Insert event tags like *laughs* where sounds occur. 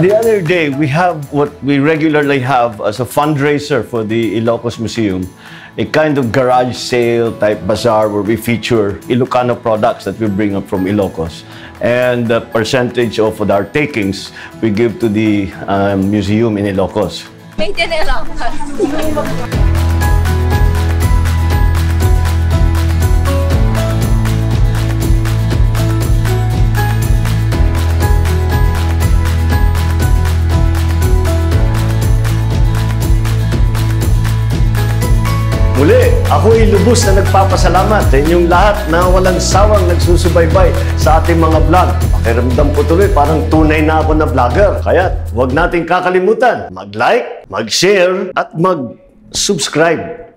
The other day, we have what we regularly have as a fundraiser for the Ilocos Museum, a kind of garage sale type bazaar where we feature Ilocano products that we bring up from Ilocos. And the percentage of our takings we give to the um, museum in Ilocos. *laughs* Muli, ako'y lubos na nagpapasalamat sa inyong lahat na walang sawang nagsusubaybay sa ating mga vlog. Pakiramdam ko tuloy parang tunay na ako na vlogger. Kaya huwag nating kakalimutan, mag-like, mag-share, at mag-subscribe.